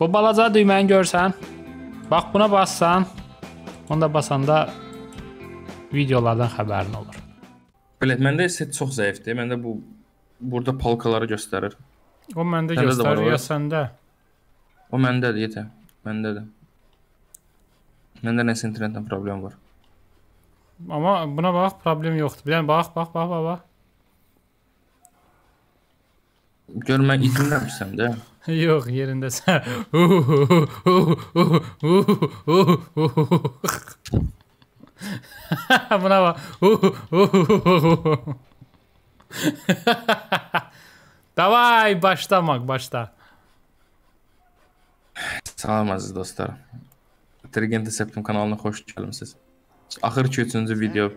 Bu balaca düyməni görsən? Bax buna bassan, onda basanda videolardan xəbərin olur. Bilət, məndə set çox zəifdir. Məndə bu burada palkaları göstərir. O məndə Səndə də var, göstərir o. ya səndə. O məndədir, yetə. Məndədir. Məndə nəsə internetdən problem var. Amma buna bax, problem yoxdur. Bir dənə bax, bax, bax, bax, bax. Gör mən itirməmişsəm də. Yox, yerindəsən. Buna bax. Davay, başlamaq, başla. Salam əziz dostlar. Trigent Septum kanalına xoş gəlmisiniz. Axır ki 3-cü video,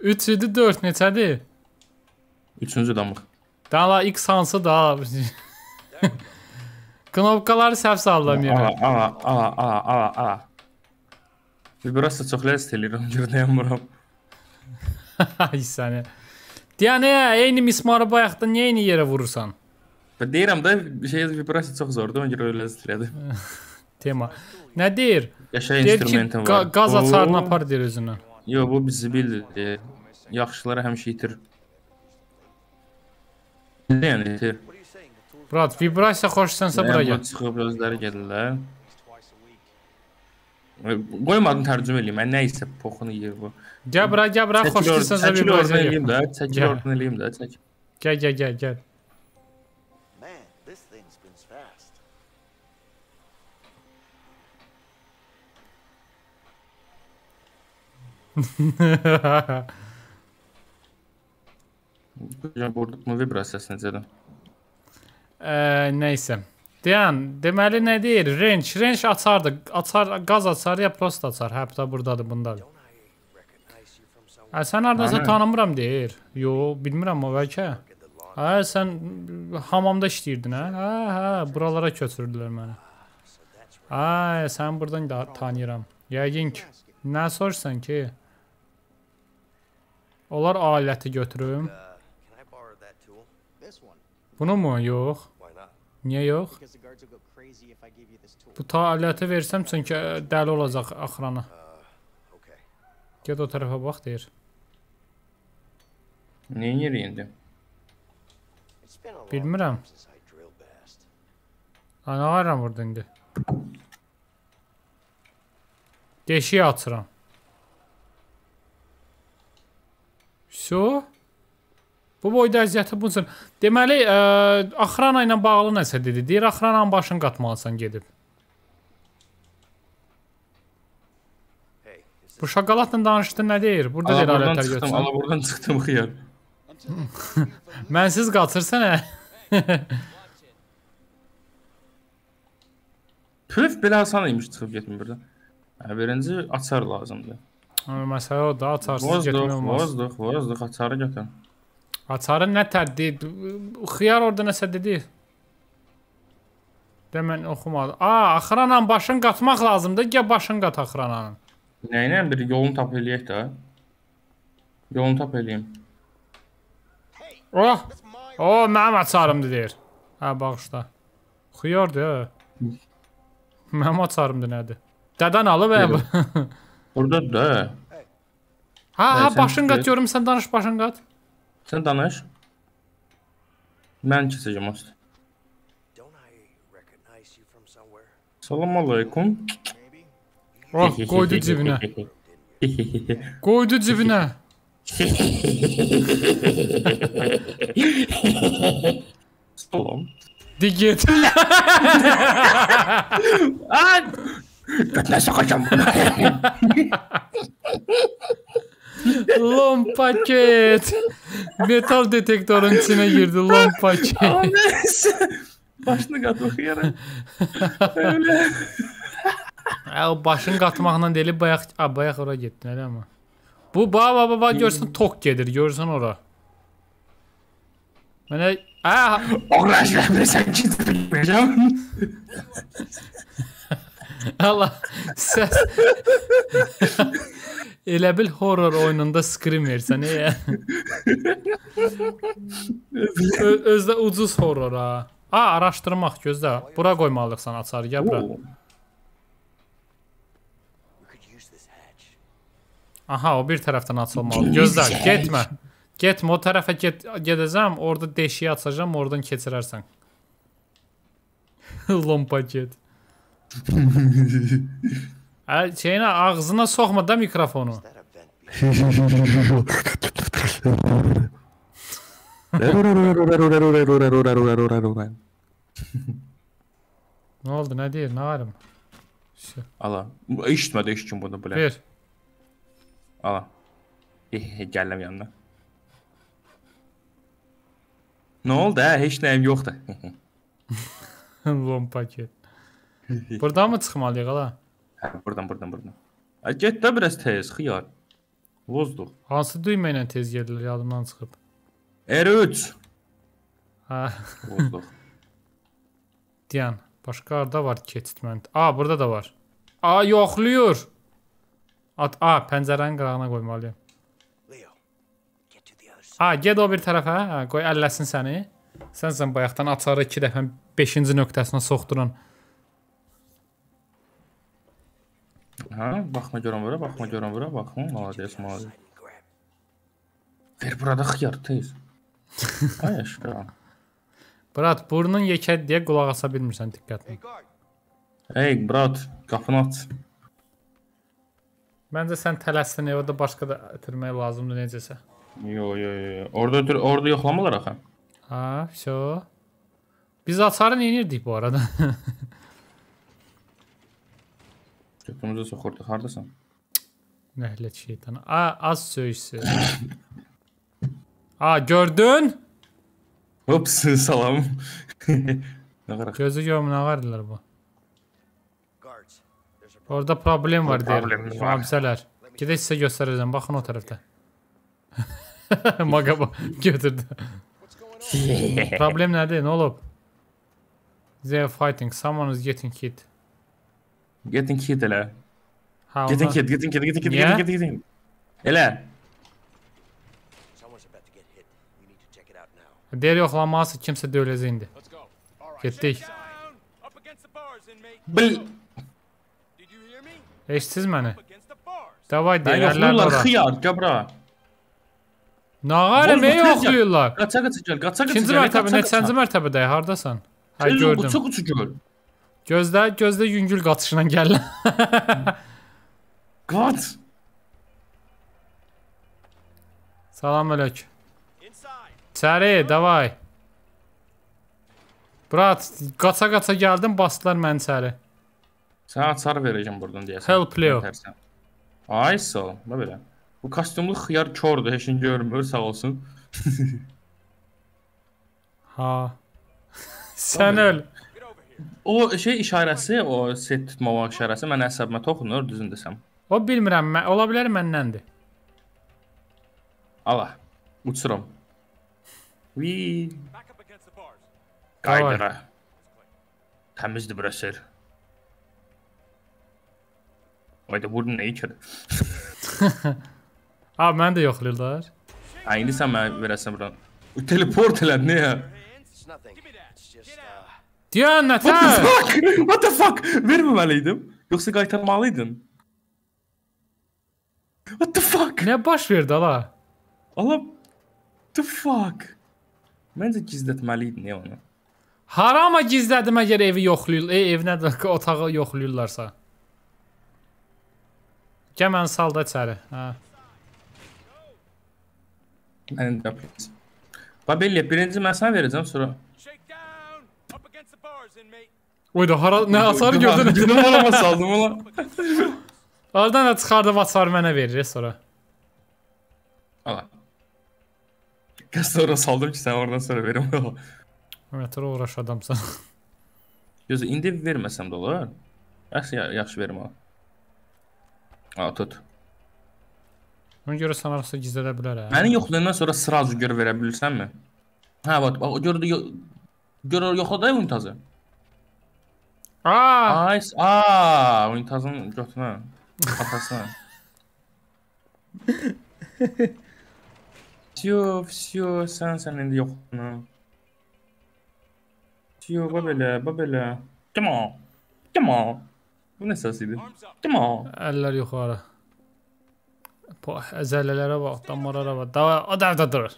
3 idi, 4 neçədir? 3-cü damıq. Daha X hansı da. Knopkaları səhv sallamayım. Ala, ala, ala, ala, ala, ala. Vibrasiya çox ləzzət eləyir, ona görə dayanmıram. Ay səni. Yəni eyni mismarı bayaqda niyə eyni yerə vurursan? Deyirəm də şey vibrasiya çox zordur, ona görə elə ləzzət elədi. Tema. Nə deyir? Deyir ki, instrumentim var. qaz açarını apar deyir özünə. Yo, bu bizi deyir. Yaxşılara həmişə itir. Yəni itir? Brat, vibrasiya xoşsansa bura Yəni, gəl. Çıxıb özləri gəlirlər. Qoymadım tərcümə eləyim. Mən nə isə poxunu yeyir bu. Gəl bura, gəl bura, oradan vibrasiya gəl. eləyim də, çəkil Gəl. oradan eləyim də, çək. Gəl, gəl, gəl, gəl. Man, this thing spins fast. Yəni vurduq mu vibrasiyası necədir? Ə, nəysə. Deyən, deməli nə deyir? Range, range açardı. Açar, qaz açar ya prosta açar. Hətta burdadır, bundadır. Hə, sən hardasa Ana. tanımıram deyir. Yo, bilmirəm o bəlkə. Hə, sən hamamda işləyirdin, hə? Hə, hə, buralara köçürdülər məni. Ay, sən burdan da tanıyıram. Yəqin ki. Nə soruşsan ki? Onlar aləti götürüm. Give you this tool. Bu aləti versəm çünki ə, dəli olacaq axrana. Get o tərəfə bax deyir. Neyin yeri indi? Bilmirəm. Ana ayıram burada indi. Deşiyi açıram. So. Bu boyda əziyyəti bu üçün. Deməli, ə, axrana ilə bağlı nəsə dedi. Deyir, axrananın başını qatmalısan gedib. Bu şokoladla danışdı nə deyir? Burada deyir alətlər çıxdım, götürsən. ala buradan çıxdım xiyar. Mənsiz qaçırsan hə? Püf belə asan imiş çıxıb getmir buradan. Hə, birinci açar lazımdır. Hə, Məsələ o da açarsız getmək olmaz. vozduq, vozduq, açarı götür. Açarı nə təddi? Xiyar orada nəsə dedi. Demən oxumadı. A, axıranla başın qatmaq lazımdır. Gəl başın qat axırananın. Nəyinə bir yolunu tap eləyək də. Yolunu tap eləyim. Oh! O, mənim açarımdır deyir. Hə, bağışla. Xiyardır. hə. Mənim açarımdır nədir? Dədən alıb hə. bu. Burada da. Ha, sən başın qat görüm sən danış başın qat. Sən danış. Mən keçəcəm usta. don't I recognize you from somewhere? Salam aleykum. Oh, qoydu cibinə. Qoydu cibinə. Salam. De get. Ay! Götünə soxacam bunu. Lom paket. Metal detektorun içinə girdi lom paket. Başını qatmaq yerə. Hə, o başın qatmaqla deyil, bayaq, a, bayaq ora getdin, eləmi? Bu ba ba ba, görsən tok gedir, görsən ora. Mənə hə, Oğraşmırsan ki, bilmirəm. Allah səs Elə bil horror oyununda scream versən, e. Özdə ucuz horror ha. A, araşdırmaq gözlə. Bura qoymalıyıq sən açarı. Gəl bura. Aha, o bir tərəfdən açılmalı. Gözlə, getmə. Getmə o tərəfə get gedəcəm, orada deşiyi açacağam, oradan keçirərsən. Lompa get. Ə, şeyinə ağzına soxma da mikrofonu. That event be Nə oldu, nə deyir, nə varım? Şu, Ala. Bu- Eşitmədi heç kim bunu belə. ver. Ala. Eh, gəldim yanına. Nə oldu hə? Heç nəyim yoxdur. Lompa get. Buradan mı çıxmalıyıq ala? Hə, buradan, buradan, buradan. Ay get də biraz tez, xiyar. Vozduq. Hansı düymə ilə tez gedirlər, yadımdan çıxıb. R3. Hə, Vozduq. deyən. Başqa harda var keçid mən? A, burada da var. A, yoxluyur. At, a, pəncərənin qırağına qoymalıyam. A, get o bir tərəfə, hə, qoy əlləsin səni. Sən sən bayaqdan açarı 2 dəfə 5-ci nöqtəsinə soxduran. Hə, baxma görəm bura, baxma görəm bura, baxma. Malades, malades. Ver burada xiyar tez. Ay aşkına. Brat, burnun yekəd deyə qulaq asa bilmirsən diqqətlə. guard. Hey, brat, qapını aç. Məncə sən tələsdin, evdə başqa da itirmək lazımdır necəsə. Yo, yo, yo. Orada ötür- orada yoxlamırlar axı. Ha, şo. Biz açarı nə edirdik bu arada? Götümüzü soxurduq. Hardasan? Nəhlət şeytan. A, az söyüsü. A, gördün? Ups, salam. nə qaraq. Gözü görmür nə vardılar bu. Guards, there's a problem. Orada problem var deyir. Problemimiz var. Mühafizələr. Gedək sizə göstərəcəm. Baxın o tərəfdə. Magaba götürdü. Problem nədir? Nə olub? They are fighting. Someone is getting hit. Getting kid elə. Ha, Getting onlar- kid, getting kid, getting kid, Niyə? getting kid, getting kid. Elə. Someone's about to get hit. We need to check it out now. Deyir yoxlanması kimsə döyüləcək indi. Let's go. All right. Getdik. Down. Up against the bars, inmate. Bil. Did you hear me? Eşsiz məni. Up against the bars. Davay Mən deyir, əllər yoxlayırlar ora. xiyar, gəl bura. Nağarı Oğlum, nə bu tez yoxlayırlar? Qaça qaça gəl, qaça qaça. İkinci gəl, mərtəbə, qaça, neçənci qaça. mərtəbədə? Hardasan? Ha Tez ol, gördüm. Qaça qaça gəl. Gözlə, gözlə yüngül qatışla gəl. Qaç. Salam əleykum. Inside. İçəri, davay. Brat, qaça-qaça gəldim, basdılar məni içəri. Sənə açar verəcəm buradan deyəsən. Help, Leo. Yetərsən. Ay sağ ol. Bax belə. Bu kostyumlu xiyar kordur, heç kim görmür, sağ olsun. Ha. Sən öl. O şey işarəsi, o set tutmamaq işarəsi mənə əsəbimə toxunur, düzün desəm. O bilmirəm, mən, ola bilər məndəndir. Ala. Uçuram. Vi. Qaydıra. Təmizdir burası. Ayda vurdun nə içər? Ha, məni də yoxlayırlar. Ha, indi sən mənə verəsən buradan. Teleport elədin nə ya? It's nothing. It's just, uh, out. Deyən What the nətər? fuck? What the fuck? Verməməliydim. Yoxsa qaytarmalıydın. What the fuck? Nə baş verdi ala? Allah the fuck? Məncə gizlətməliydin ya onu. Harama gizlədim əgər evi yoxlayırlar, e, ev nədir, otağı yoxlayırlarsa. Gəl məni sal da içəri. Hə. Mənim də please. Babelli, birinci mən sənə verəcəm, sonra Oyda hara nə hasar gördün? Numarama saldım ola. Oradan da çıxardıb açar mənə verir sonra. Ala. Qəs sonra saldım ki, sən oradan sonra verim. Ümumiyyətlə uğraş adamsan. Gözü indi verməsəm də olar. Ya- yaxşı verim ha. Ha, tut. Ona görə sən arası gizlədə bilər hə. Məni yoxlayandan sonra sırazu görə verə bilirsənmi? Hə, bax, bax, görə yo görə yoxladı ya Untazı. Aa! Ay, aa, Untazın götünə, kafasına. Всё, всё, sən sən indi yoxdun. Yo, bax belə, bax belə. Come on. Come on. Bu nə səs idi? Arms up. Come on. Əllər yuxarı. Bu əzələlərə bax, damarlara bax. Dava, o da da durur.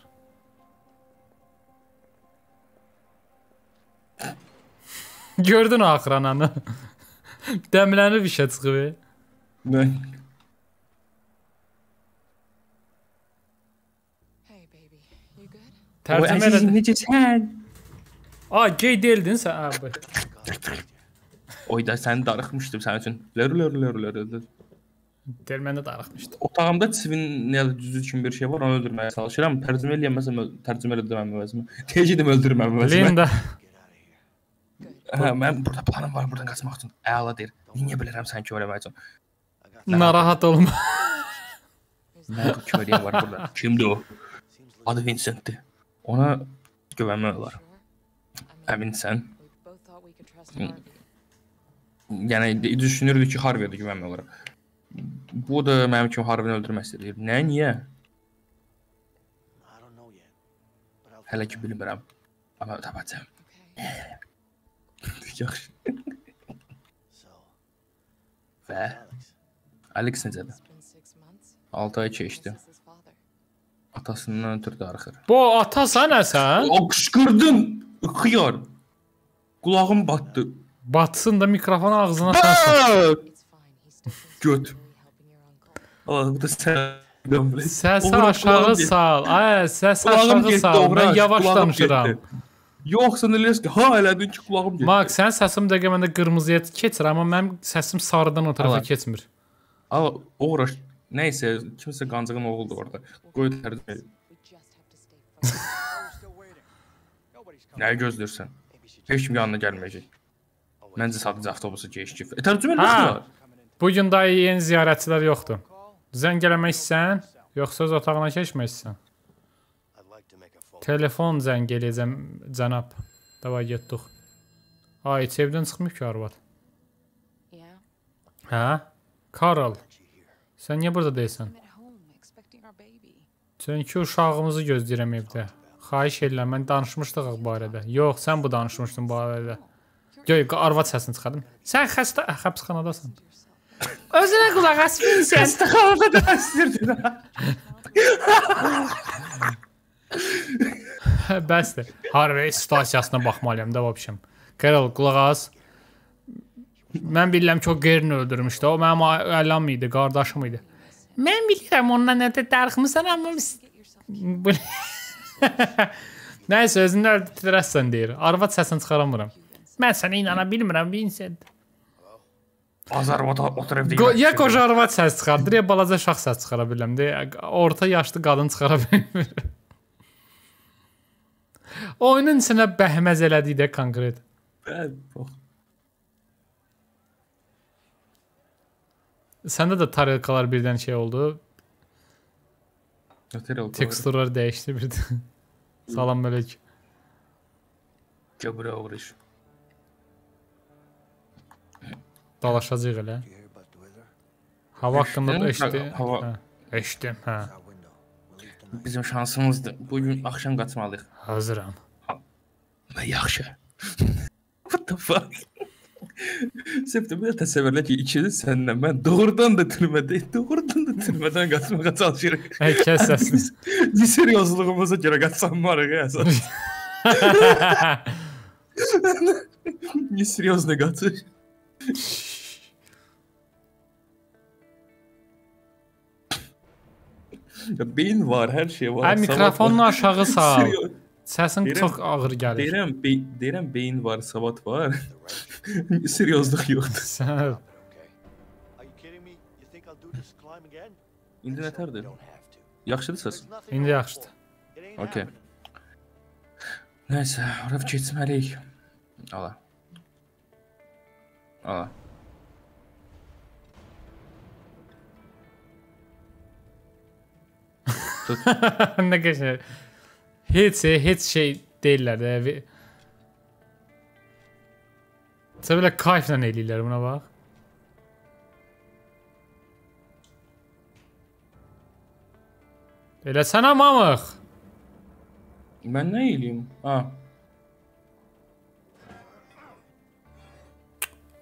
Gördün o axırananı. Dəmlənib işə çıxıb. Mən Hey, baby, you good? O Tərcümə elədi. necəsən? A, gey deyildin sən. Ha, bu. Oy da səni darıxmışdım sənin üçün. Lör lör lör lör. lör. Deyir məndə darıxmışdı. Otağımda Çivin nə düzü kimi bir şey var, onu öldürməyə çalışıram. Tərcümə eləyəməsəm tərcümə edəməm əvəzimə. Tecədim öldürməm əvəzimə. Linda. Hə, mən burada planım var, buradan qaçmaq üçün. Əla deyir. Niyə bilirəm sən kim eləmək üçün? Narahat olma. Mən kim eləyəm var burada. Kimdir o? Adı Vincentdir. Ona güvənmək olar. Əminsən? Yəni düşünürdük ki, Harvey-ə də güvənmək olar. Bu da mənim kimi Harvey-ni öldürmək istəyir. Nə, niyə? Hələ ki bilmirəm. Amma tapacağam. Yaxşı. Və Alex, necədir? It's been six months. 6 ay keçdi. Atasından ötürü darıxır. Bu ata sən sən? O qışqırdın. Xiyar. Qulağım batdı. Batsın da mikrofon ağzına your uncle. Allah bu da sən. Səsi aşağı sal. Ay, səsi aşağı sal. Mən yavaş danışıram. Yoxsa nə eləsən ki, ha elədin ki, qulağım getdi. Mak, sən səsim dəqiqə məndə qırmızıya keçir, amma mənim səsim sarıdan o tərəfə Allah. keçmir. Al, uğraş. Nəysə, kimsə qancığın oğludur orada. Qoy coming. Nəyi gözləyirsən? Heç kim yanına gəlməyəcək. Məncə sadəcə avtobusu keçib. E, tərcümə eləmir. Bu gün daha yeni ziyarətçilər yoxdur. Zəng eləmək istəsən, yoxsa öz otağına keçmək istəsən? Telefon zəng eləyəcəm cənab. Davay getdik. Ay, evdən çıxmır ki arvad. Yeah, Hə? Karl. Sən niyə burada deyilsən? Çünki uşağımızı gözləyirəm evdə. Xahiş edirəm, mən danışmışdıq bu barədə. Yox, sən bu danışmışdın bu barədə. Yox, arvad səsini çıxardım. Sən xəstə həbsxanadasan. Özünə qulaq as bilsən. Xəstəxanada da istəyirdin. Bəsdir. Harvey stansiyasına baxmalıyam da vəbşəm. Karol qulaq as. Mən bilirəm ki, o Gerini öldürmüşdü. O mənim ailəm idi, qardaşım idi. Mən bilirəm ondan nədə darıxmısan, amma Nəysə özündə titrəsən deyir. Arvad səsini çıxaramıram. Mən sənə inana bilmirəm, Vincent. Azarvat otur evdə. Go ya qoca arvad səs çıxardır, ya balaca uşaq səs çıxara bilirəm. De, orta yaşlı qadın çıxara bilmir. Oyunun içinə bəhməz elədik də konkret. Səndə də tarelkalar birdən şey oldu. Teksturlar dəyişdi birdən. Salam melek. Göbürə uğraş. Dalaşacağıq elə. Hava haqqında da Eşitdin? eşitdi. Hava- Eşitdim, hə. Bizim şansımızdır. Bu gün axşam qaçmalıyıq. Hazıram. Və yaxşı. What the fuck? September bir də təsəvvür elə ki, ikili səndən mən doğrudan da türmədə, doğrudan da türmədən qaçmağa çalışırıq. Hey, kəs səsini. Biz seriozluğumuza görə qaçanmarıq ya əsas. Niyə seriozna qaçır? Ya beyin var, hər şey var. Hə, mikrofonunu aşağı sal. Seriyoz- Səsin Deyirəm- çox ağır gəlir. Deyirəm, be deyirəm beyin var, savat var. Seriozluq yoxdur. Sən Okay. Are you kidding me? You think I'll do this climb again? İndi So, nətərdir? Don't have to. Yaxşıdır səs. There's nothing indi wrong. yaxşıdır. It ain't Okay. happening. Nəysə, ora keçməliyik. Ala. Ala. nə qəşəng. Heç heç şey deyirlər də. Sən belə kayfla eləyirlər buna bax. Elə sənə mamıq. Mən nə eləyim? Ha.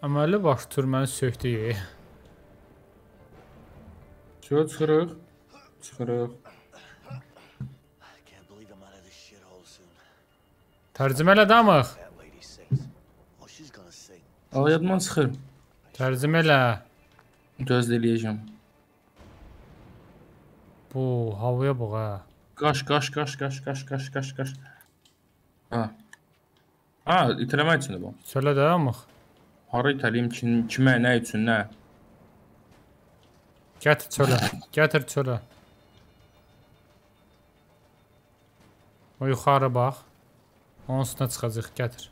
Əməlli baş türməni. Şöyle çıxırıq. Çıxırıq. Tərcümə elə damıq. Yadımdan çıxır. Tərcümə elə. Gözləyəcəm. Bu havaya bax ha. Qaş, qaş, qaş, qaş, qaş, qaş, qaş, qaş. Ha. Ha, itələmək üçündür bu. Söylə də damıq. Hara itələyim, kim, kimə, nə üçün, nə? Gətir çölə. Gətir çölə. O yuxarı bax. Onun üstünə çıxacaq, gətir.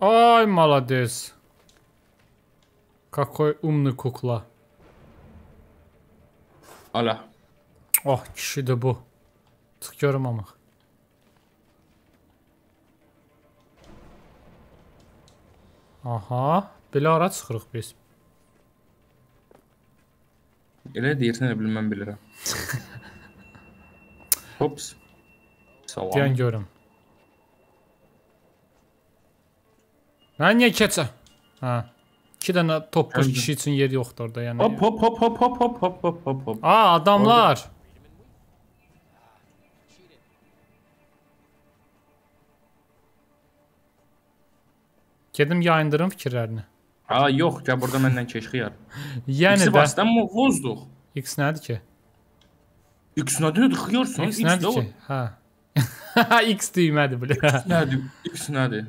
Ay, молодец. Какой умный kukla. Ala. Oh, kişidir bu. Çıx görüm amma. Aha, belə ara çıxırıq biz. Elə deyirsən, elə bilməm bilirəm. Hops. Salam. Deyən görüm. Mən niyə keçə? Hə. 2 dənə top boş Gördüm. kişi üçün yer yoxdur orada, yəni. Hop hop hop hop hop hop hop hop hop hop. Aa, adamlar. Gedim yayındırım fikirlərini. Ha, yox, gəl burada məndən keç xiyar. Yəni İkisi də mı vozduq? X nədir ki? X nədir? Xiyarsan. X nədir ki? Hə. X düymədir belə. Nədir? X nədir?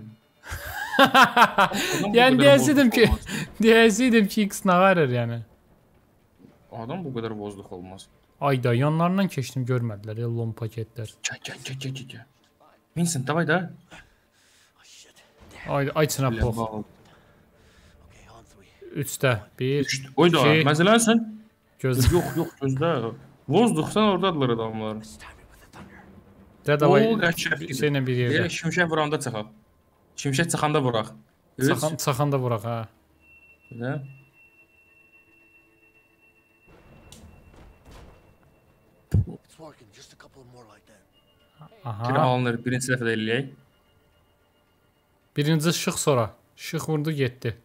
Yəni deyəsidim ki, deyəsidim ki X nə verir yəni. Adam bu qədər bozduq olmaz. Ayda yanlarından keçdim görmədilər ya lom paketlər. Gəl, gəl, gəl, gəl, gəl. Vincent, davay da. Ayda açına pox. Okay, on three. 3-də 1 Düşdü. Oy da, İki. məsələnsən. göz. Yox, yox, gözlə. Vozduqsan oradadılar adamlar. Də davay. Oo, qəşəng. Şeylə bir yerdə. Elə şimşək vuranda çıxaq. Şimşək çıxanda vuraq. Üç. Çaxan, çaxanda vuraq ha. Belə. It's working. Just a couple more like that. Biri Aha. alınır, birinci dəfə də eləyək. Birinci şıx sonra. Şıx vurdu getdi.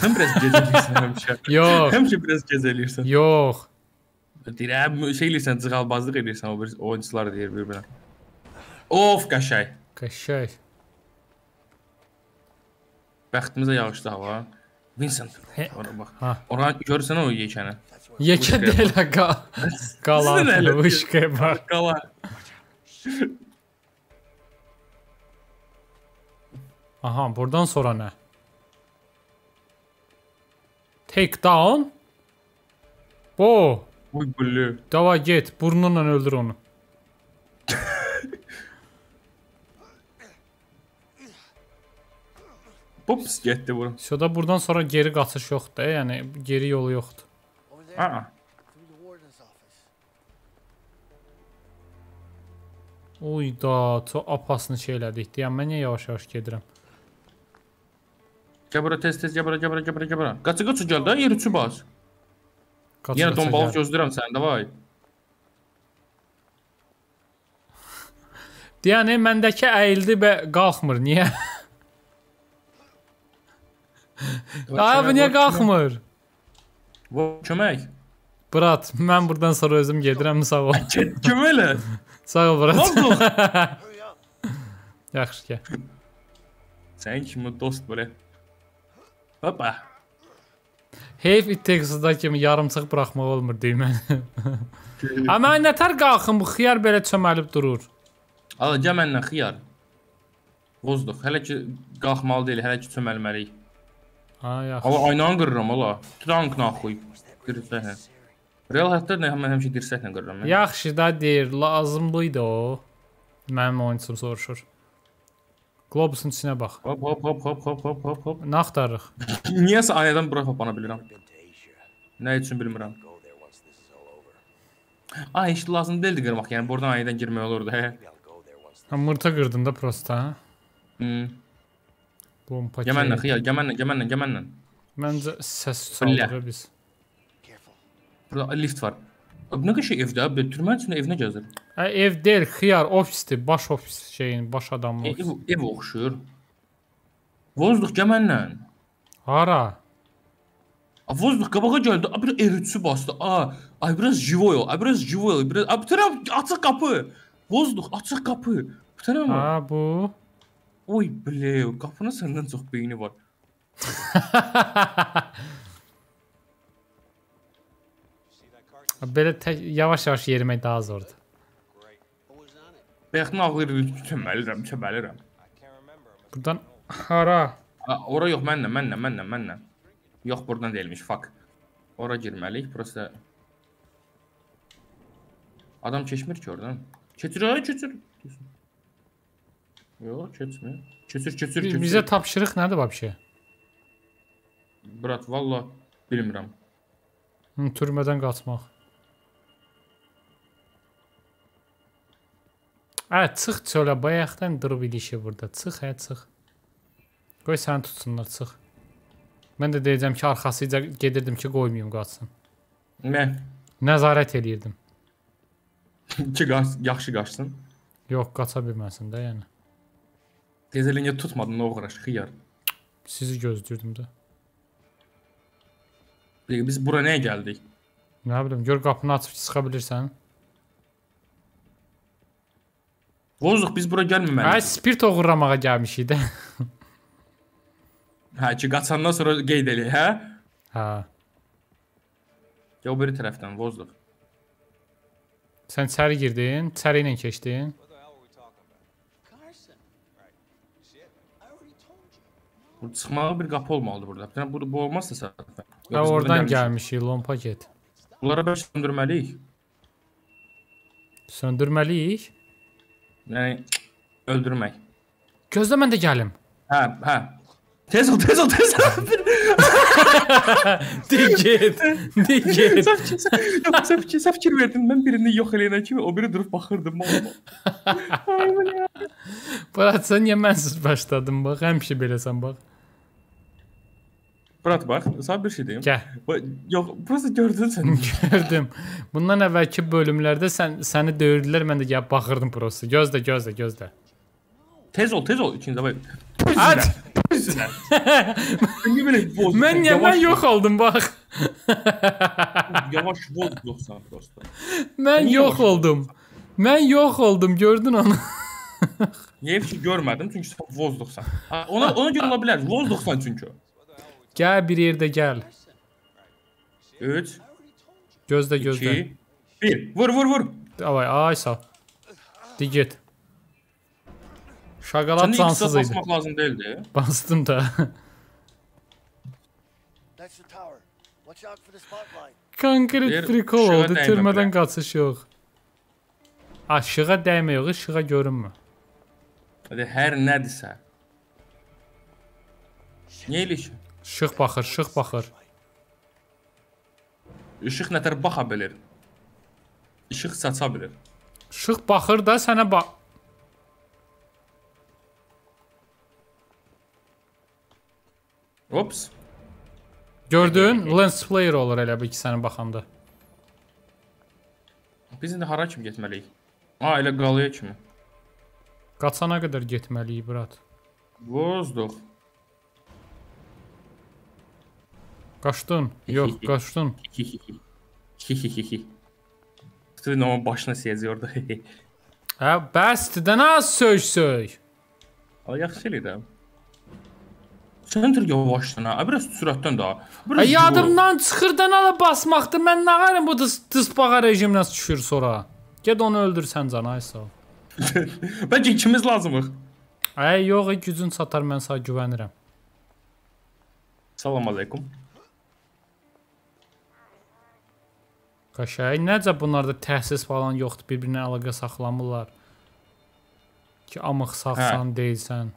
Sən biraz gecəlirsən həmişə. Yox. Həmişə biraz gecəlirsən. Yox. Deyirəm, şey eləyirsən, cığalbazlıq eləyirsən o bir oyunçular deyir bir-birinə. Of, qəşəng. Qəşəng. Bəxtimizə yağışlı hava. Vincent, He. ora bax. Ha. Ora görürsən o yekəni. Yekə Vışqaya deyil ha, qal. Qala. Sizin elə- Vışqaya bax. Qala. Aha, buradan sonra nə? Take down. Bu. Uy bülü. Dava get. Burnunla öldür onu. Pops getdi bura. Şurada buradan sonra geri qaçış yoxdur, da, yəni geri yolu yoxdur. Over there, Ha. through the warden's office. Uy da, çox apasını şey elədik. Deyəm mən niyə yavaş-yavaş gedirəm? Gəl bura tez tez gəl bura gəl bura gəl bura gəl bura. Qaçı qaçı gəl də yer üçü bas. Qaç, Yenə qaç, don balıq gəl. gözləyirəm səni, davay. Yəni məndəki əyildi və qalxmır. Niyə? Ay bu niyə qalxmır? Bu kömək. Brat, mən burdan sonra özüm gedirəm, sağ ol. Kömək elə. Sağ ol brat. Yaxşı gəl. Sən kimi dost belə. Hoppa. Heyf it Texas-da kimi yarımçıq buraxmaq olmur deyim mən. Amma nətər qalxın bu xiyar belə çöməlib durur. Ala gəl məndən xiyar. Vozduq. Hələ ki qalxmalı deyil, hələ ki çöməlməliyik. Ha, yaxşı. Ala aynanı qırıram ala. Tank naxuy. Dirsəklə. Real həyatda nə mən həmişə dirsəklə qırıram. mən. Yaxşı da deyir, lazımlıydı o. Mənim oyunçum soruşur. Globusun içinə bax. Hop hop hop hop hop hop hop hop. Nə axtarırıq? Niyəsə ayadan bura hopana bilirəm. Nə üçün bilmirəm. Ay, heç lazım deyildi qırmaq. Yəni buradan ayadan girmək olurdu, hə. Ha, mırta qırdın da prosta, hə? Hmm. Bomba paket. Gəmənlə, xiyal, gəmənlə, gəmənlə, gəmənlə. Məncə səs çıxaldıq biz. Burada lift var. Nə qəşəng evdə, türmənin içində ev necə gəzir? Hə, ev deyil, xiyar, ofisdir, baş ofis şeyin, baş adamın e, ofisi. Ev, ev oxşur. Vozduq gəmənlə. Hara? A vozduq qabağa gəldi, a bir R3-ü bastı. A, ay biraz jivoy, ay biraz jivoy, biraz a bitirəm açıq qapı. Vozduq açıq qapı. Bitirəm. Ha, bu. Oy, blev, qapının səndən çox beyni var. Belə tək, yavaş-yavaş yerimək daha zordur. Great. Who was on it? Bayaqdan ağlayır, çöməlirəm, çöməlirəm. Buradan hara? A, ora yox, mənlə, mənlə, mənlə, mənlə. Yox, buradan deyilmiş, fuck. Ora girməliyik, prosta. Adam keçmir ki oradan. Keçir, ay keçir. Yox, keçmir. Keçir, keçir, keçir. Bizə tapşırıq nədir vəbşə? Brat, valla bilmirəm. Türmədən qaçmaq. Ə, çıx çölə, bayaqdan durub ilişi burada. Çıx, hə, çıx. Qoy səni tutsunlar, çıx. Mən də deyəcəm ki, arxasıca gedirdim ki, qoymayım qaçsın. Mən Nəzarət eləyirdim. ki, qaç, yaxşı qaçsın. Yox, qaça bilməsin də, yəni. Tezəliyinə tutmadın, nə uğraş, xiyar. Sizi gözləyirdim də. Biz bura nəyə gəldik? Nə bilim, gör qapını açıb çıxa bilirsən. Vozuq, biz bura Ay, gəlməməliyik. spirt oğurlamağa gəlmişik də. Hə, ki, qaçandan sonra qeyd eləyək, hə? hə. Ya o biri tərəfdən, Vozuq. Sən içəri girdin, içəri ilə keçdin. What the hell were we talking about? Carson, You see it? I already told you. Bu çıxmağa bir qapı olmalıdır burada. Dənə bu, bu olmazsa səfər. Ya oradan gəlmişik, lompa get. Bunlara bəlkə söndürməliyik. Söndürməliyik. Yəni öldürmək. Gözlə mən də gəlim. Hə, hə. Tez ol, tez ol, tez ol. Di get. Di get. Yox, səhv fikir, səhv fikir verdin. Mən birini yox eləyənə kimi o biri durub baxırdı. Mal. Brat, sən niyə mənsiz başladın bax? Həmişə beləsən bax. Brat bax, sən bir şey deyim. Gəl. Yox, prosta gördün sən. Gördüm. Bundan əvvəlki bölümlərdə sən səni döyürdülər, mən də gəlib baxırdım prosta. Gözlə, gözlə, gözlə. Tez ol, tez ol. İkinci dəfə. Aç. Niyə belə boz? Mən niyə mən yox oldum bax. Yavaş boz yoxsan prosta. Mən yox oldum. Mən yox oldum, gördün onu. Niyə heç görmədim? Çünki vozduqsan. Ona ona görə ola bilər. Vozduqsan çünki. Gəl bir yerdə gəl. 3 Gözlə, 2 gözlə. 1 Vur, vur, vur. Davay, ay sağ. Di get. Şaqalat Sən cansız idi. basmaq lazım deyildi. Bastım da. That's the tower. Watch out for the spotlight. Konkret Deyir, prikol işığa oldu. dəymə Türmədən bilər. qaçış yox. Aşığa dəymə yox, işığa görünmür. Hadi hər nədirsə. Niyə elə Işıq baxır, işıq baxır. İşıq nətər baxa bilir. İşıq saça bilir. Işıq baxır da sənə bax. Ops. Gördün? Lens player olur elə bil ki sənə baxanda. Biz indi hara kimi getməliyik? A, elə qalaya kimi. Qaçana qədər getməliyik, brat. Vozduq. Qaçdın? Yox, qaçdın. Sizin onun başına siyəcək orada. Hə, bəsdir də nə az söy söy. Ay yaxşı eləyirəm. Sən tür yavaşdan ha. Biraz sürətdən daha. Biraz yadımdan çıxırdan ala basmaqdır. Mən nə qarım bu dız, dızbağa rejiminə düşür sonra. Get onu öldürsən can ay sağ ol. Bəlkə ikimiz lazımıq. Ay yox, gücün çatar mən sənə güvənirəm. Salam aleykum. Qaşay, necə bunlarda təhsis falan yoxdur, bir-birinə əlaqə saxlamırlar. Ki amıq sağsan, deyilsən.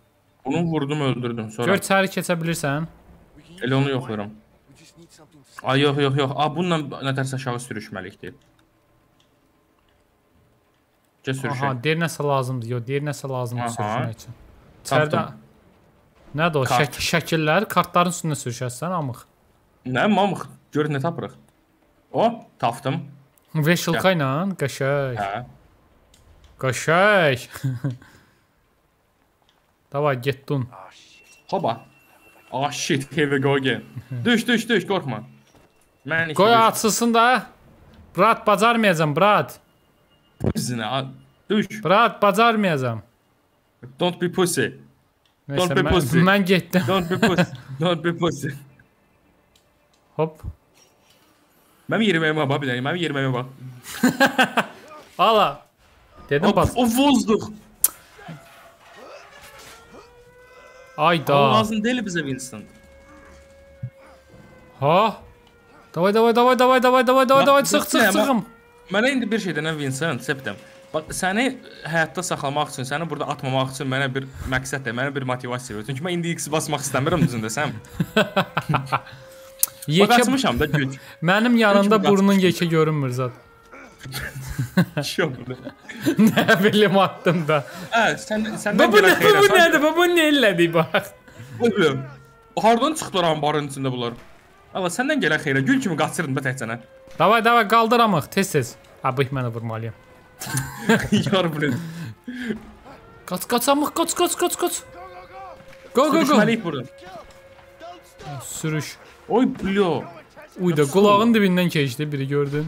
Onu vurdum, öldürdüm sonra. Gör içəri keçə bilirsən. Elə onu yoxlayıram. Ay yox, yox, yox. A, bununla nətərsə aşağı sürüşməlikdir. Gəl Aha, sürüşək. deyir nəsə lazımdır. Yox, deyir nəsə lazımdır Aha. sürüşmək üçün. İçəridə. Nədir o? Kart. Şək şəkillər kartların üstündə sürüşəsən amıq. Nə mamıq? Gör nə tapırıq. O, tapdım. Veşilka ilə qəşəng. Hə. Qəşəng. Davay getdin. Hoba. Ah shit, here we go again. Düş, düş, düş, qorxma. Mən Qoy açılsın da. Brat bacarmayacağam, brat. Üzünə, düş. Brat bacarmayacağam. Don't be pussy. Nəysə, Don't be pussy. mən getdim. Don't be pussy. Don't be pussy. Hop. Mənim yerimə bax, bir dənə, mənim yerimə bax. Ala. Dedim bas. o vozduq. Ayda. O lazım deyil bizə Winston. Ha? Davay davay davay davay davay davay davay davay çıx çıx çıxım. Mənə indi bir şey denən Vincent, septem. Bax səni həyatda saxlamaq üçün, səni burada atmamaq üçün mənə bir məqsəd də, mənə bir motivasiya ver. Çünki mən indi X basmaq istəmirəm düzün desəm. Bax Yekə açmışam da güc. mənim yanında Yekə burnun yekə görünmür zat. Şok. Nə bilim attım da. Hə, sən Bu səndən bu, bu, xeyrə. bu nədir? Bu, bu nə elədi bax. Oğlum. Hardan çıxdılar anbarın içində bunlar? Allah səndən gələn xeyrə gül kimi qaçırdın da təkcənə. Davay davay qaldıramıq tez tez. Ha bu mənə vurmalıyam. Yar bu. Qaç qaçamıq qaç qaç qaç qaç. Go go go. Düşməliyik burada. Sürüş. Oy blyo. Uyda qulağın dibindən keçdi biri gördün.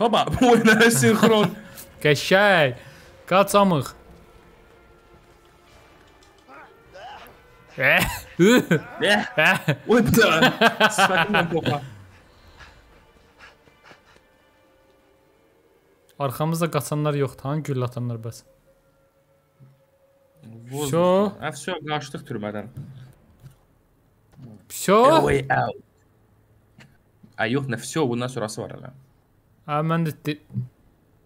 Baba, bu oyunlara sinxron. Qəşəng. Qaçamıq. Oy bu da. Sifətimdən topa. Arxamızda qaçanlar yoxdur, han gül atanlar bəs. Vurdu. Şo. Əfsö qaçdıq türmədən Pşo. Way out. Ay yox, nə всё, bundan sonrası var hələ. Ha mən də de-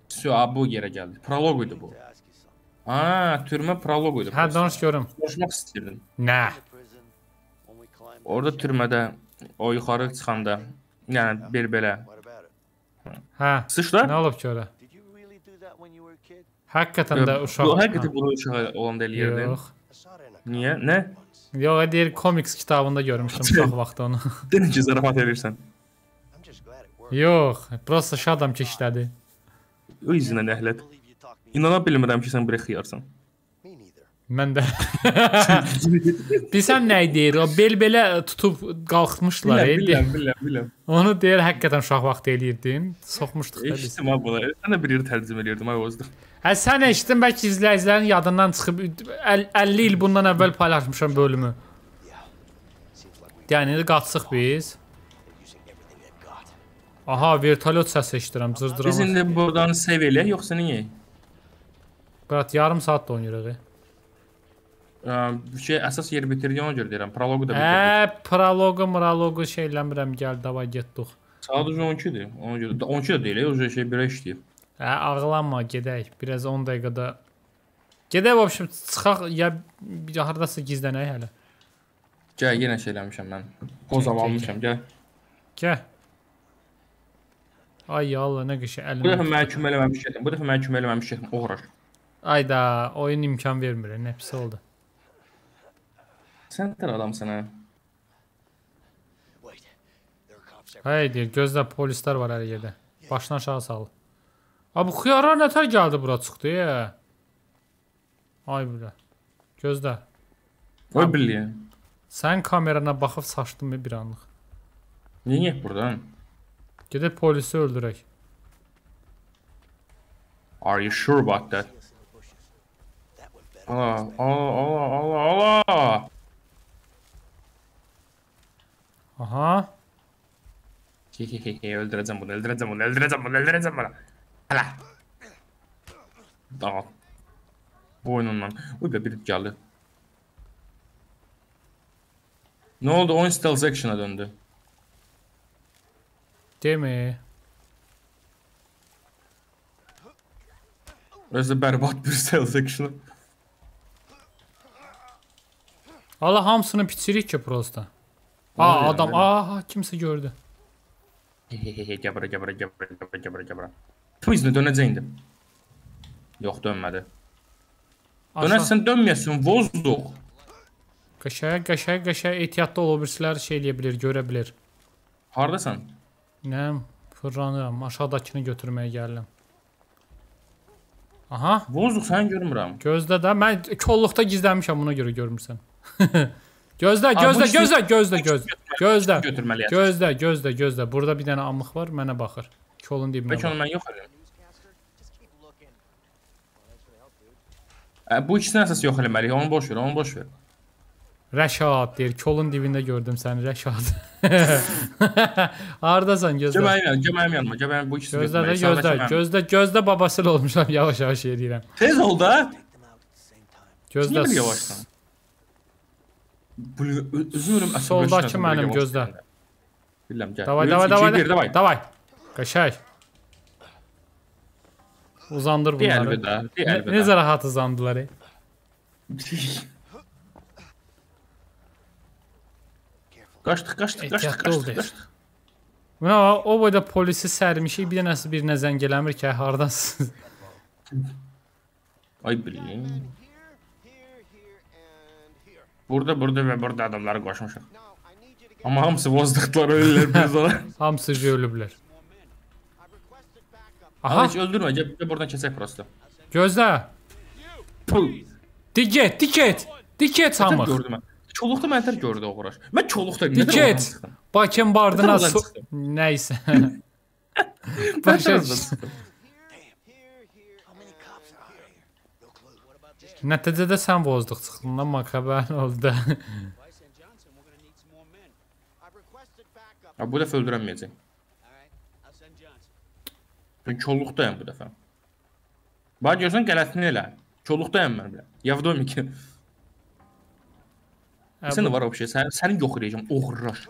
Всё, a bu yerə gəldi. Proloq idi bu. Ha, türmə proloq idi. hə danış görüm. Soruşmaq istəyirdim. Nə? Prison when we climbed. Orada türmədə o yuxarı çıxanda, yəni bir belə What about it? Hə. sıçlar. Nə olub ki ora? Did you really do that when you were a kid? Həqiqətən də uşaq. Bu həqiqətən bunu uşaq olanda eləyirdin. Yox. Niyə? Nə? Yox, deyir komiks kitabında görmüşdüm uşaq vaxtı onu. Denə ki, zarafat edirsən. Yox, prosta şadam ki işlədi. O izinə nəhlət. İnana bilmirəm ki, sən buraya xiyarsan. Mən də. Bilsən nə deyir? O bel belə tutub qalxmışlar. Biləm, biləm, biləm, biləm. Onu deyir həqiqətən uşaq vaxtı eləyirdin. Soxmuşduq da biz. Eşitdim ha bunu. Sən də bir yeri tərcümə edirdim, ay ozduq. Hə sən eşitdin bəlkə izləyicilərin yadından çıxıb əl- 50 il bundan əvvəl paylaşmışam bölümü. Yəni indi qaçsıq biz. Aha, vertolyot səsi eşidirəm, Biz zırdıram. indi buradan save eləyək, yoxsa niyə? Brat yarım saat da oynayırıq. Ə, şey əsas yeri bitirdik ona görə deyirəm. Proloqu da bitirdik. Hə, proloqu, muraloqu şeyləmirəm, gəl davay getdik. Saat ucu 12-dir. Ona görə 12 də deyil, o şey belə işləyir. Hə, ağlanma, gedək. Biraz 10 dəqiqədə Gedək vəbşim çıxaq ya bir hardasa gizlənək hələ. Gəl, yenə şey eləmişəm mən. Gəl, almışam, gəl. Gəl. Ay Allah, nə qəşəng Bu dəfə əlim. məhkum eləməmişdim. Bu dəfə məhkum eləməmişdim. Oğraş. Ayda, oyun imkan vermir, nə pis oldu. Sən tər adamsan ha. Hey deyir, gözlə polislər var hər yerdə. Başını aşağı sal. A bu xiyara nətər gəldi bura çıxdı ya? Ay bilə. Gözlə. Oy billiyə. Sən kamerana baxıb saçdın bir anlıq. Niyə burdan? Gedib polisi öldürək. Are you sure about that? Allah, Allah, Allah, Allah, Allah. Aha. Hehehe, öldürəcəm bunu, öldürəcəm bunu, öldürəcəm bunu, öldürəcəm bunu. Hələ. Dağıl. Bu oyunundan. Uy be, bir gəldi. Nə oldu? Oyun stealth action'a döndü. Demi. Özü bərbad bir stealth action'a. Allah hamısını piçirik ki prosta. Aa Aynen, adam, aynen. aa kimsə gördü. Hehehe, gəbərə, gəbərə, gəbərə, gəbərə, gəbərə, gəbərə. Bu izni dönəcək indi. Yox, dönmədi. Aşağı. Dönərsən dönməyəsən, vozduq. Qəşəng, qəşəng, qəşəng ehtiyatlı ol, birisilər şey eləyə bilər, görə bilər. Hardasan? Nə? Fırlanıram. Aşağıdakını götürməyə gəldim. Aha, Bozduq səni görmürəm. gözlə də. Mən kolluqda gizlənmişəm, buna görə görmürsən. gözlə, gözlə, gözlə, gözlə, gözlə. Gözlə. Gözlə, gözlə, gözlə. Burada bir dənə amıq var, mənə baxır. Kolun dibinə. Bəlkə Bax. onu mən yox edim. Ə, Bu ikisini əsas yox eləməliyik. Onu boş ver, onu boş ver. Rəşad deyir. Kolun dibində gördüm səni, Rəşad. Hardasan gözlə? Gəl mənim yanıma, gəl mənim yanıma, gəl mənim bu ikisini Gözlə gözlə, mənim. gözlə, gözlə babasıyla olmuşam. Yavaş-yavaş yeriyirəm. Tez ol da. Gözlə. Niyə yavaşsan? Özüm ölüm əsəbləşirəm. Soldakı mənim, gözlə. Bilirəm, gəl. Davay, davay, davay, davay. Qaşay. Uzandır Bir bunları. əlvida, bir Ne- əlvida. Necə rahat uzandılar. e? Qaçdıq, qaçdıq, qaçdıq, qaçdıq, qaçdıq. Buna bax, o boyda polisi sərmişik, bir dənəsi birinə zəng eləmir ki, hardasınız? Ay bilin. Burada, burada və burada adamları qoşmuşuq. Amma hamısı vozduqlar ölürlər biz ona. Hamısı ölüblər. Aha. Aha, Heç öldürmə, gəl gəl buradan keçək prosto. gözlə. Dik get, dik get. Dik get Tər hamıq. gördüm mən. Çoluqda mən tər gördü o uğraş. Mən çoluqda Dik çıxdım? Bakın bardına su... Nəysə. Mən Başa? Nəticədə sən vozduq çıxdın lan makabərin oldu da. Vice and Mən çoluqdayım bu dəfə. Bax görsən qələtini elə. Çoluqdayım mən belə. Yavdomik. Sən də var o şey. Sən, səni yox eləyəcəm. Oğraş.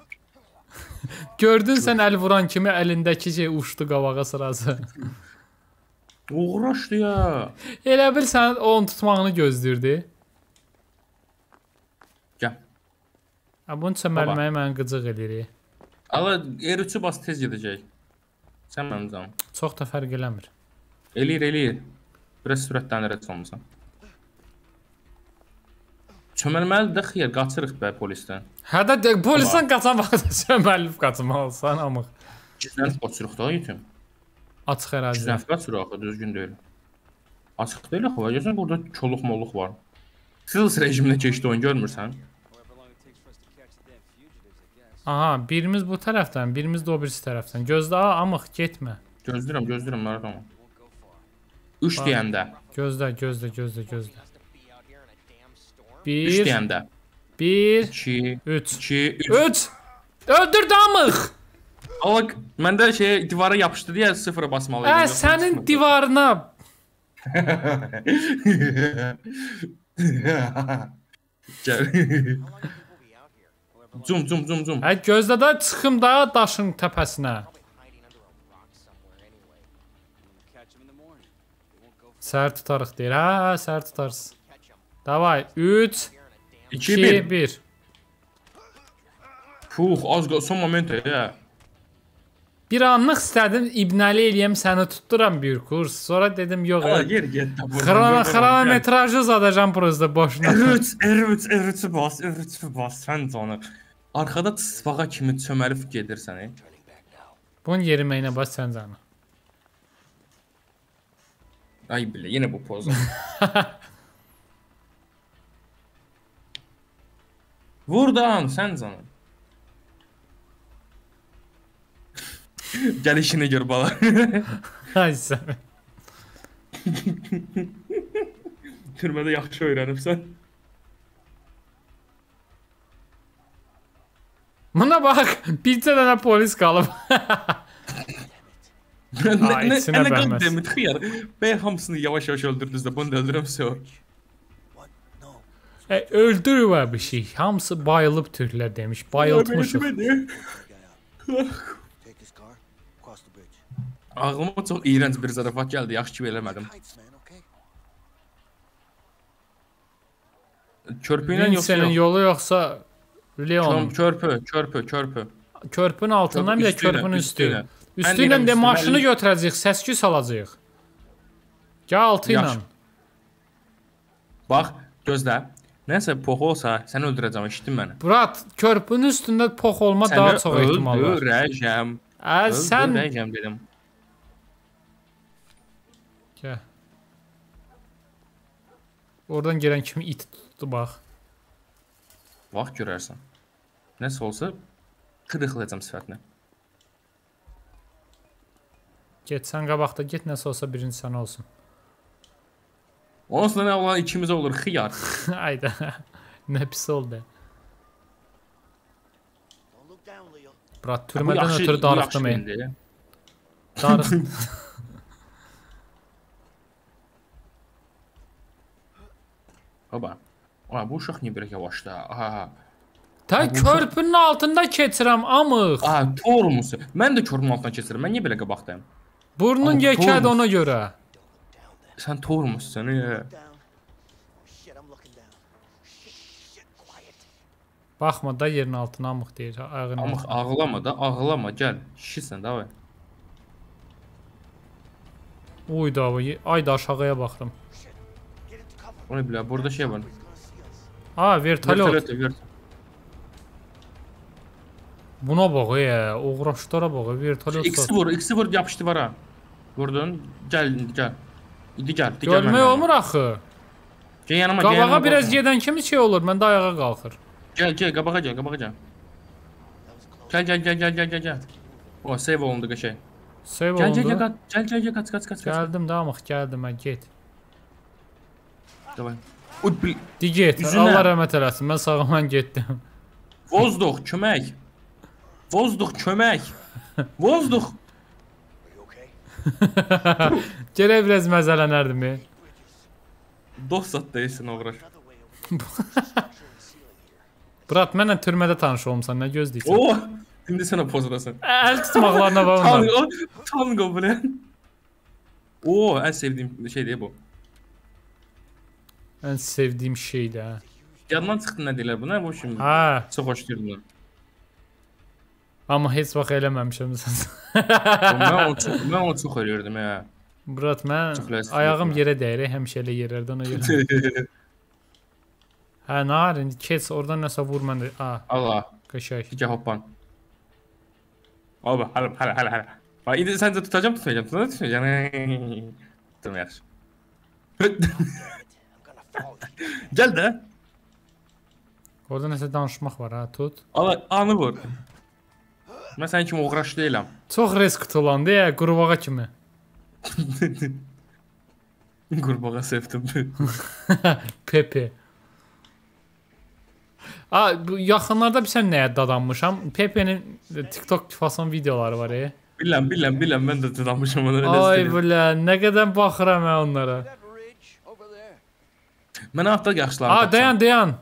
Gördün sən əl vuran kimi əlindəki şey uçdu qabağa sırası. Oğraşdı ya. Elə bil sənin onun tutmağını gözləyirdi. Gəl. Ha bunu çəməlməyi mən qıcıq eləyir. Ala R3-ü bas tez gedəcək. Sən mənim canım. Çox da fərq eləmir. Eləyir, eləyir. Biraz sürətlənir olmusan. Çöməlməli də xeyr, qaçırıq bə polisdən. Hə də polisdən qaçan vaxtda çöməlib qaçmalısan amıq. Gizlənib qaçırıq da yetim. Açıq ərazidə. Gizlənib qaçırıq axı, düzgün deyil. Açıq deyil axı, görsən burada çoluq molluq var. Sils rejiminə keçdi oyun görmürsən? Aha, birimiz bu tərəfdən, birimiz də o birisi tərəfdən. Gözlə, a, amıq getmə. Gözləyirəm, gözləyirəm Maraton. Won't go far. 3 deyəndə, Gözlə, gözlə, gözlə, gözlə. Has to be out here in a damn storm. 3 1 deyəndə. 1 2 3 2 3 3 Öldürdü amıq. Alaq, məndə şey divara yapışdı deyə sıfıra basmalıydım. Hə, yoxsa sənin sıfır. divarına Gəl. Zum zum zum zum. Hə, gözlə də çıxım da daşın təpəsinə. Səhər tutarıq deyir. Hə, hə. Catch them Davay, 3 here in a damn 2 2 1. 1. Puh, az qal son moment ya. Bir anlıq istədim İbnəli eləyəm səni tutduram bir kurs. Sonra dedim yox. Ala e, yer get. Xrona xronometrajı zadacam burada boşuna. Ürüt, ürüt, ürüt bas, ürüt bas. Sən canı. Arxada tısfağa kimi çöməlib gedirsən. e. Bunun yeriməyinə baş sən canı. Ay bilə, yenə bu poza. Vurdan, sən canım. Gəlişini gör bala. Ay sən. Türmədə yaxşı öyrənibsən. Buna bax, bircə dənə polis qalıb. Ay, içinə nə bəhməz. demit xiyar. Bəyər hamısını yavaş-yavaş öldürdünüz də bunu da öldürəmsə o. E, öldürüvə bir şey. Hamısı bayılıb türklər demiş. Bayıltmışıq. Ağlıma çox iyrənc bir zarafat gəldi. Yaxşı ki eləmədim. Körpü ilə yoxsa Senin yox? yolu yoxsa Leon. Körpü, körpü, körpü. Körpünün altından bir də körpünün üstü üstü. İlə də maşını götürəcəyik, səsküy salacağıq. Gəl altı ilə. Bax, gözlə. Nəsə poxu olsa səni öldürəcəm, eşitdin məni. Murat, körpünün üstündə pox olma daha çox ehtimal var. öldürəcəm. Ə, sən Sən dedim. Oradan gələn kimi it tutdu bax. Vaxt görərsən. Nəsə olsa qırıqlayacam sifətinə. Get sən qabaqda get nəsə olsa birinci sənə olsun. Onsuz da nə olan ikimiz olur xiyar. Ayda. nə pis oldu. Brat türmədən ötürü bu darıxdım. yaxşı ey. indi. Darıq. Baba. Aa, bu uşaq niyə belə yavaşdı? Aha. Tə körpünün altında keçirəm amıq. Aa, tormusu. Mən də körün altından keçirəm. Mən niyə belə qabaqdayım? Burnun yekədir ona görə. Sən tormusun. e. Baxma da yerin altına amıq deyir. Ayağını. Amma ağlama da, ağlama. Gəl. Şişsən davay. Uy da bu. Ay da aşağıya baxdım. Get into cover. O nə bilə, burada şey var. He's gonna see us. A, vertolyot. Vertolyot, vertolyot. Buna bax ey, uğraşlara bax, vertolyot. X vur, X vur yapışdı vara. Vurdun. Gəl, indi gəl. İndi gəl, indi gəl. Görmək mənimlə. olmur axı. Gəl yanıma, gəl. Qabağa yanıma, biraz qorxma. gedən kimi şey olur, məndə ayağa qalxır. Gəl, gəl, qabağa gəl, qabağa gəl. Gəl, gəl, gəl, gəl, gəl, gəl, gəl. O, save olundu qəşəng. Save Gəl, gəl, gəl, olundu. qaç, gəl, gəl, gəl, qaç, qaç, qaç, qaç. Gəldim də amıq, gəldim mən, get. Davay. Bil, Di get. Üzünə. Allah rəhmət eləsin. Mən sağaman getdim. Vozduq, kömək. Vozduq, kömək. Vozduq. Gərək biraz məzələnərdim. Dost zat over here. Brat, mənlə türmədə tanış olmusan, nə gözləyirsən? Oh, indi sənə pozurasın. Əl tutmaqlarına baxma. Tango, tango bilen. Oo, en sevdiğim şey diye bu. Ən sevdiyim şeydir. hə. Yadından çıxdı nə deyirlər buna? Bu şimdi Hə, çox xoş deyirlər. amma heç vaxt eləməmişəm. mən onu çox, mən onu çox eləyirdim ya. Brat, mən Çox ləzzətli ayağım yapma. yerə dəyir, həmişə elə yerlərdən o yerə. Hə, nar, indi keç, oradan nəsə vur mən də. A, Allah, qəşəng. dikə hoppan. Abi, hala, hala, hala, hala. Bak, indi səncə tutacağım, tutmayacağım, tutacağım, tutmayacağım. Tutma yaxşı. Gəl də. Orada nəsə danışmaq var, ha, tut. Ala, anı vur. Mən sənin kimi uğraş deyiləm. Çox risk tutulandı ya, qurbağa kimi. Qurbağa sevdim. Pepe. A, bu yaxınlarda bir sən nəyə dadanmışam? Pepe'nin TikTok fason videoları var, e. biləm, biləm, biləm, mən də tutanmışam onu. Ay bilə, nə qədər baxıram mən onlara. Mən hatta yaxşıları A, dayan, dayan.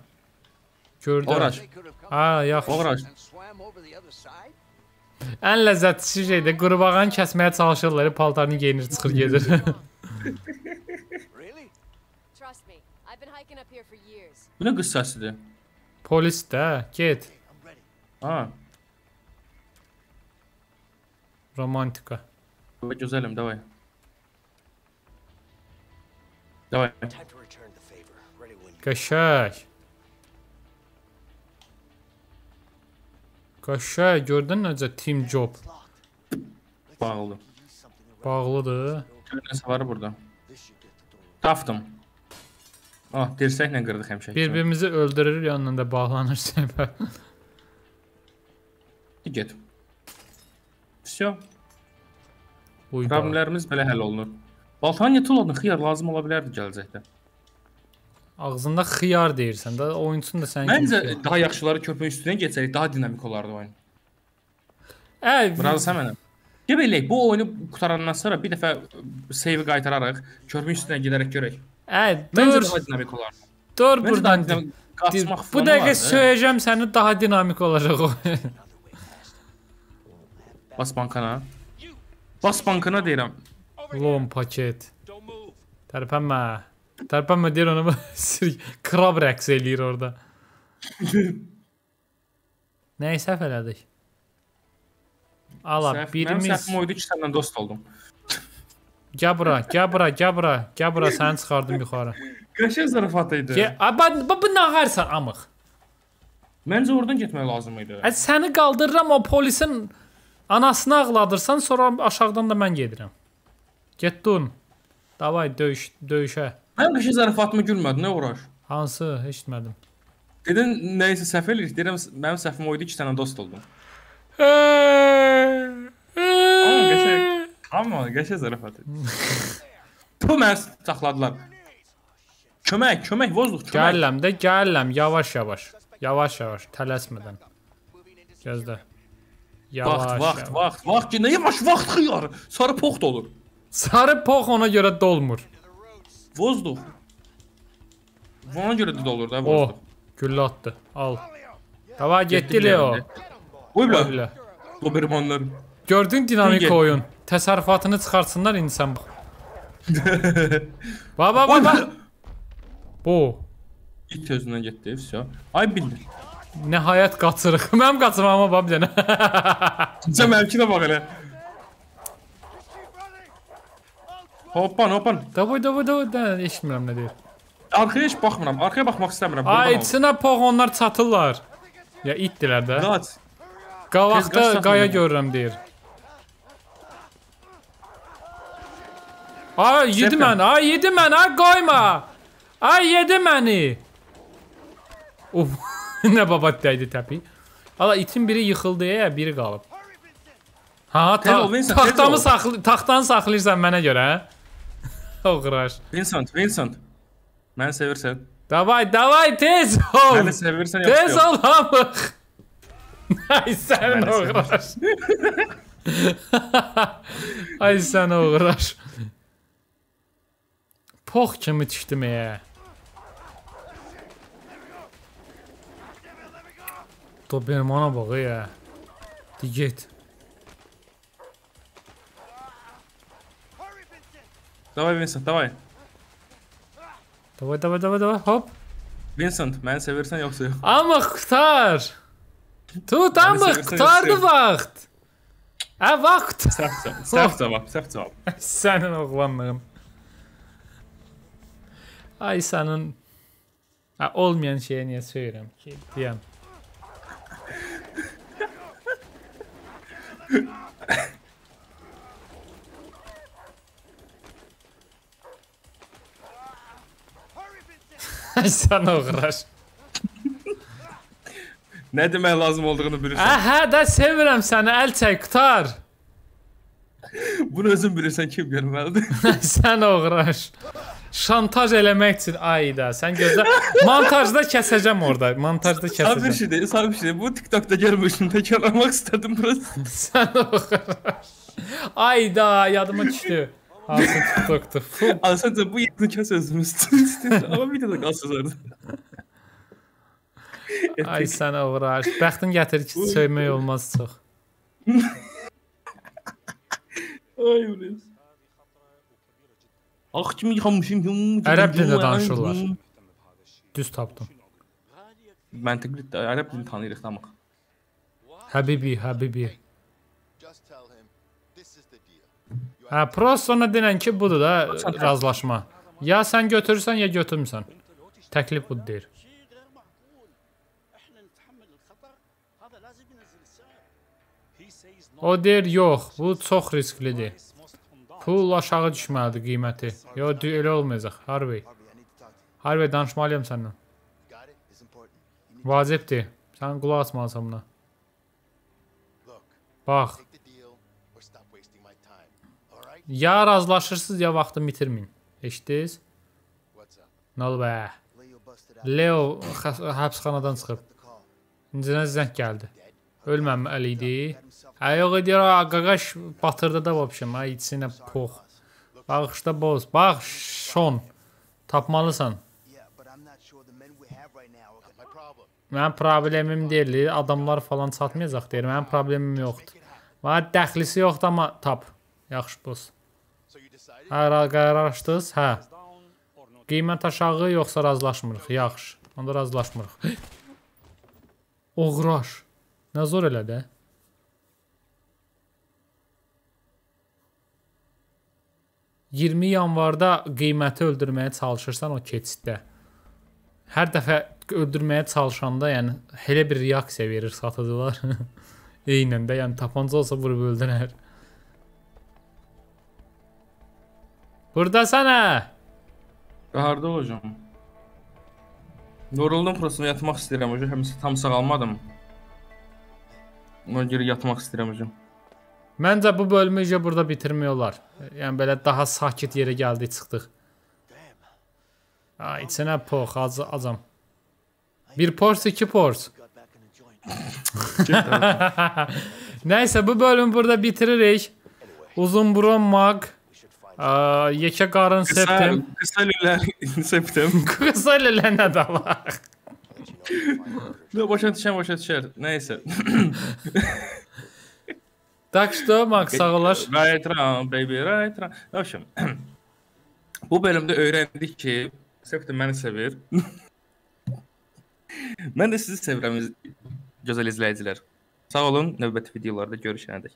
Gördüm. Come Ha, yaxşı. Side. Ən ləzzətlisi şeydir, qurbağanı kəsməyə çalışırlar, paltarını geyinir, çıxır gedir. Bu nə qız səsidir? Polis də, get. Ha, Romantika. bu gözəlim, davay. Davay. Ready when you Qəşəng. Qəşəng, gördün necə Team Job locked. Bağlı. Use something around. bağlıdır. Nəsə var burada. This should get the door. Tapdım. Ah, dirsəklə qırdıq həmişə. Bir-birimizi öldürür, yanında da bağlanır səbə. Get. Всё. Uy. da. Problemlərimiz belə həll olunur. Baltanı niyə tulladın? Xiyar lazım ola bilərdi gələcəkdə. Ağzında xiyar deyirsən də, oyunçun da sənin kimi Məncə xiyar. daha yaxşıları körpünün üstünə geçsək daha dinamik olardı oyun. Ə, Razısan mənə? Gəl eləyək, bu oyunu qutarandan sonra bir dəfə save qaytararaq körpünün üstünə gedərək görək. ə, Məncə dur, daha dinamik olar. dur Məncə daha burdan. dinamik qaçmaq Bu dəqiqə söyləyəcəm səni daha dinamik olacaq o. Bas bankana. Bas bankana deyirəm. Lom paket. Tərpənmə. Tərpənmə deyir onu krab rəqs eləyir orada. Nəyi səhv elədik? Ala, Səhv- Mənim birimiz səhvim oydu ki, səndən dost oldum. gəl bura, gəl bura, gəl bura, gəl bura, səni çıxardım yuxarı. Qəşəng zarafat idi. Gəl, bu bu nağarsan amıq. Məncə oradan getmək lazım idi. Ə, səni qaldırıram o polisin Anasını ağladırsan, sonra aşağıdan da mən gedirəm. Getdin. Davay döyüş, döyüşə. Mənim qəşəng zarafatıma gülmədi, nə uğraş? Hansı? Eşitmədim. Dedin nəyisə səhv eləyir. Deyirəm mənim səhvim o idi ki, sənə dost oldum. Amma qəşəng. Amma qəşəng zarafat. Bu məni saxladılar. Kömək, kömək, vozluq, kömək. Gəlirəm də, gəlirəm yavaş-yavaş. Yavaş-yavaş, tələsmədən. Gözlə. Yavaş. Vaxt, vaxt, vaxt, vaxt nə yavaş vaxt xıyar. Sarı poxt olur. Sarı pox ona görə dolmur. Vozluq. Ona görə də olur da O, vozluq. güllə atdı. Al. Dava getdi Leo. Oy bilə. Belə. Dobermanlar. Gördün dinamik Gel. oyun. Təsərrüfatını çıxartsınlar indi sən bax. Ba ba ba ba. Bu. İt özündən getdi, vəsə. Ay bildir. Nəhayət qaçırıq. Mənim qaçırmağıma bax bir dənə. Sən mənimkinə bax elə. Hoppan, hoppan. Davay davay davay. Də eşitmirəm nə deyir. Arxaya heç baxmıram. Arxaya baxmaq istəmirəm. Ay, içinə pox onlar çatırlar. Ya itdilər də. Qaç. Qaç qaya görürəm deyir. Ay, yedi məni. Ay, yedi məni. Ay, qoyma. Ay, yedi məni. Uf, nə babat dəydi təpi. Ala itin biri yıxıldı ya, biri qalıb. Ha, ta taxtamı saxlı taxtanı saxlayırsan mənə görə, hə? Oğraş. Vincent, Vincent. Məni sevirsən. Davay, davay tez ol. Məni sevirsən Tez yoxsa yox? ol hamıq. Ay sən uğraş. Ay sən uğraş. Pox kimi düşdüm ya. Dobermana bax ya. Di get. Davay Vincent, davay. Davay davay davay davay hop. Vincent, məni sevirsən yoxsa yox? Amma qutar. Tut amma sevirsən, qutardı yoxsa yox? vaxt. Hə vaxt. Səhv cavab, səhv cavab, səhv cavab. Sənin oğlanlığın. Ay sənin Hə, olmayan şeyə niyə söyürəm ki, deyəm. Sən uğraş. Nə demək lazım olduğunu bilirsən. Hə, hə, də sevirəm səni, əl çək, qutar. Bunu özün bilirsən kim görməlidir. sən uğraş. Şantaj eləmək üçün ayda. Sən gözlə. Montajda kəsəcəm orada. Montajda kəsəcəm. şey değil, sağ bir şey değil. Bu TikTok'ta görmüşüm. Tekrarlamak istedim burası. Sən uğraş. Ayda yadıma düşdü. Hansı TikTok'tu? Fu. Aslında bu yakın kes özümüz istedim. Ama videoda kalsın orada. Ay sən uğraş. Bəxtin gətirir ki, söymək olmaz çox. Ay burası. Ah kimi yıkamışım. yum, Ərəb dilində yum, danışırlar. yum. Düz tapdım. Məntiqli də ərəb dilini tanıyırıq tamam. Həbibi, Həbibi. Hə, prost ona deyilən ki, budur da e, razılaşma. Ya sən götürürsən, ya götürmürsən. Təklif budur deyir. O deyir, yox, bu çox risklidir. Pulla aşağı düşməlidir qiyməti. Yox, elə olmayacaq, Harvey. Harvey, danışmalıyam səndən. Vacibdir. Sən qulaq asmalısan buna. Bax, ya razılaşırsınız, ya vaxtı bitirməyin. Eşitdiniz? Nə olub busted out. Leo həbsxanadan çıxıb. İncinə zəng gəldi. Ölməməli idi. Hə, yox idi, qaqaş batırdı da vəbşəm. Ay içinə pox. Bağışda boz. Bax, şon. Tapmalısan. Mənim problemim deyil, adamlar falan çatmayacaq deyir. Mənim problemim yoxdur. Mənə dəxlisi yoxdur, amma tap. Yaxşı boz. Hə, ra- qərarlaşdınız? Hə. Qiymət aşağı yoxsa razılaşmırıq? Yaxşı. Onda razılaşmırıq. Oğraş. Nə zor elədi? ...20 yanvarda qiyməti öldürməyə çalışırsan o keçiddə. Hər dəfə öldürməyə çalışanda, yəni elə bir reaksiya verir satıcılar. Eynən də, yəni tapanca olsa vurub öldürər. Buradasana. Harda olacağam? Yoruldum prosta yatmaq istəyirəm hocam. Həmişə tam sağalmadım. Ona görə yatmaq istəyirəm hocam. Məncə bu bölümü isə burada bitirmək olar. Yəni belə daha sakit yerə gəldik, çıxdıq. Ay, içinə pox, az azam. Bir pors, iki pors. Nəysə bu bölümü burada bitiririk. Uzun burun mag, ə, yekə qarın Qısa, septim. qısa lülə septim. Qısa ilə nə də var. Yo, başa düşən başa düşər. Nəysə. Так что, Max sağ olar. Right round baby, right round. Yaxşı. Bu bölümdə öyrəndik ki, septim məni sevir. Mən də sizi sevirəm iz- gözəl izləyicilər. Sağ olun, növbəti videolarda görüşənədək.